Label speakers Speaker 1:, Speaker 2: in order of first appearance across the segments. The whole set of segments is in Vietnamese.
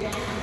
Speaker 1: Yeah.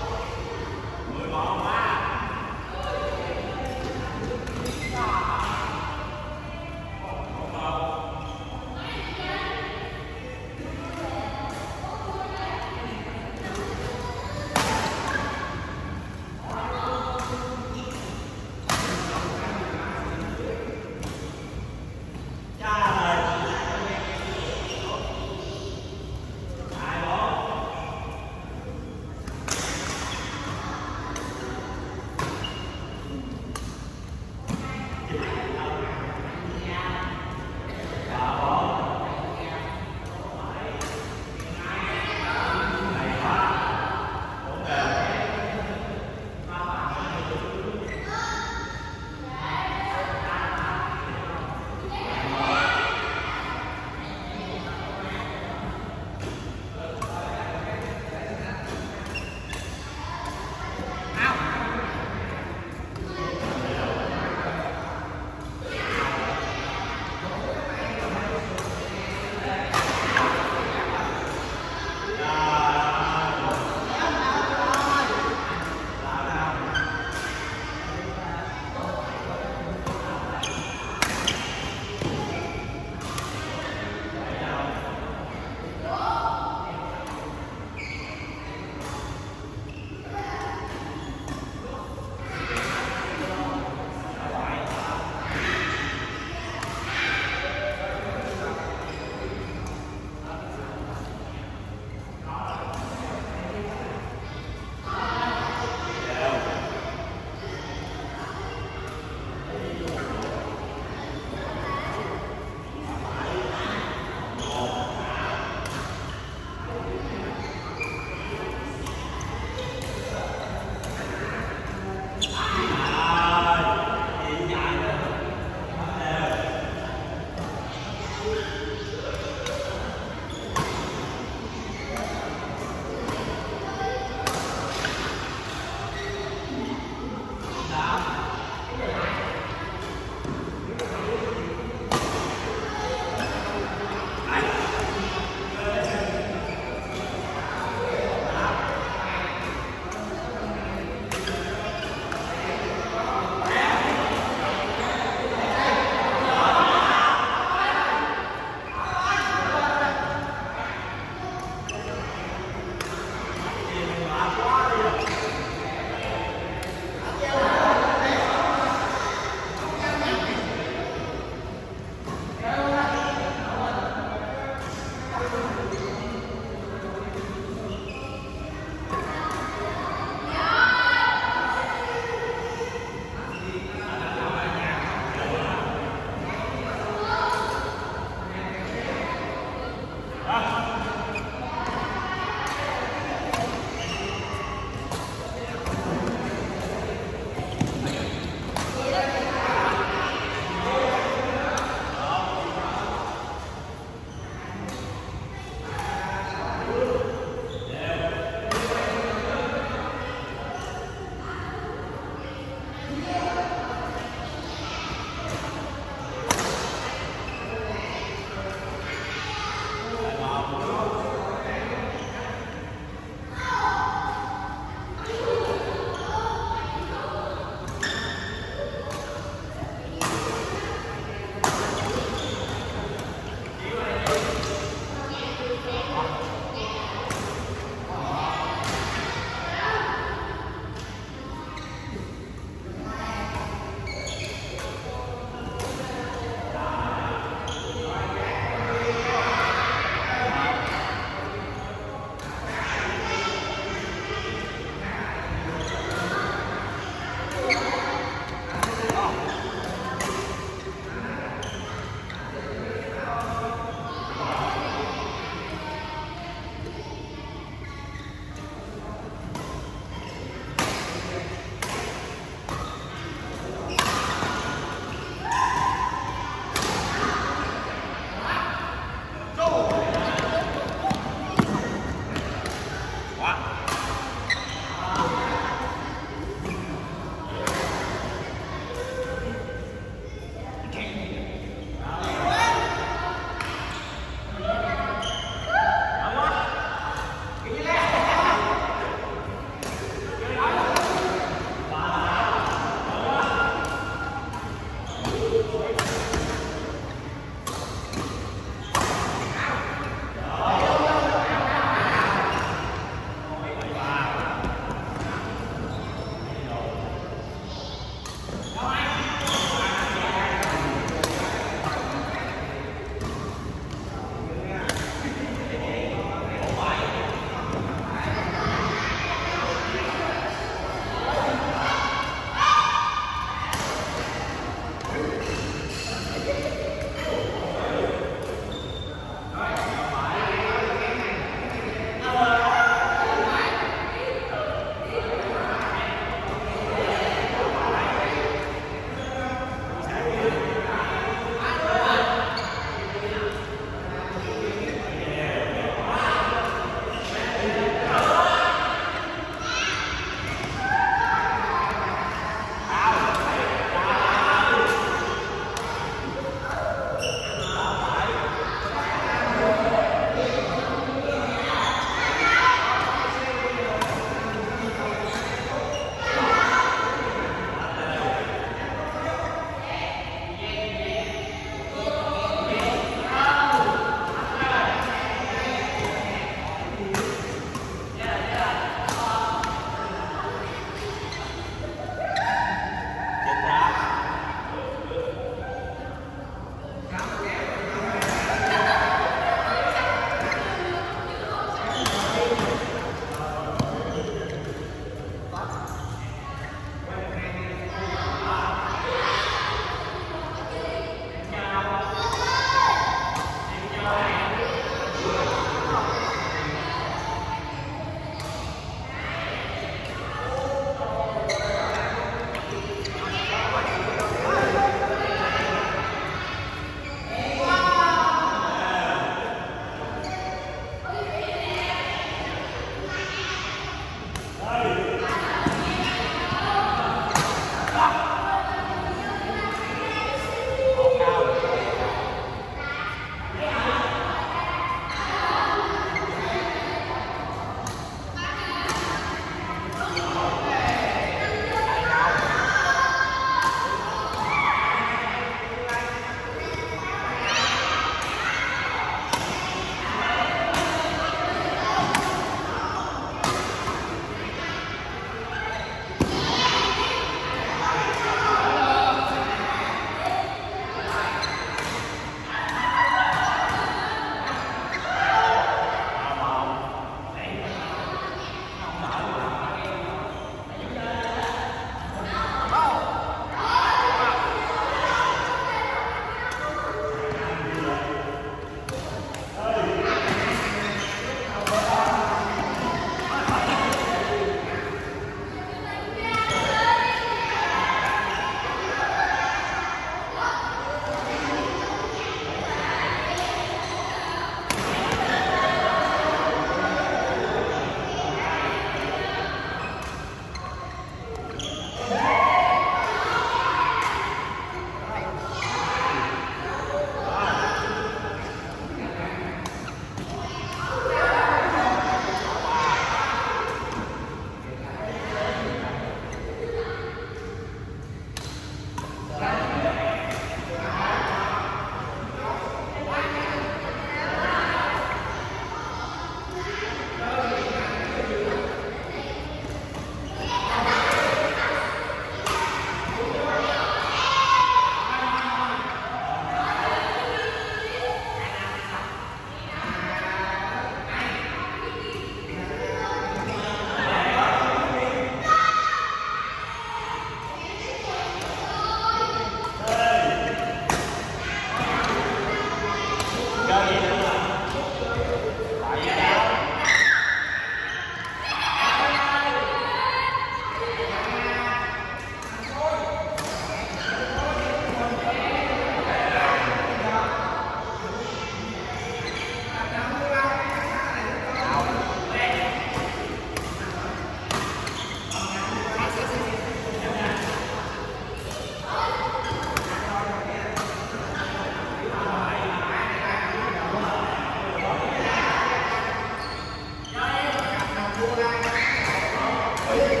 Speaker 1: Thank you.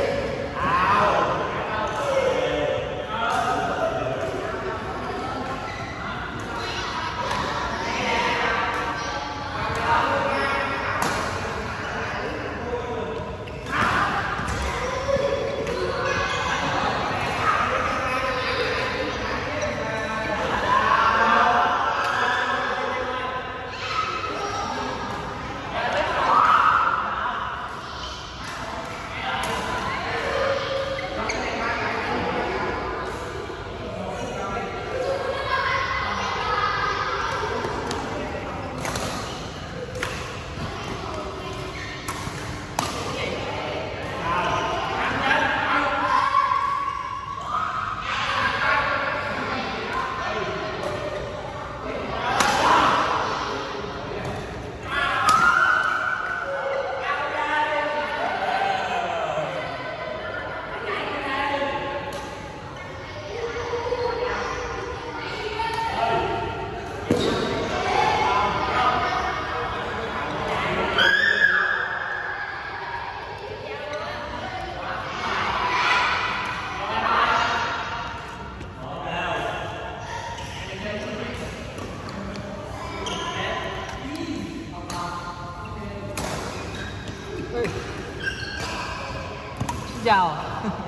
Speaker 2: Xin chào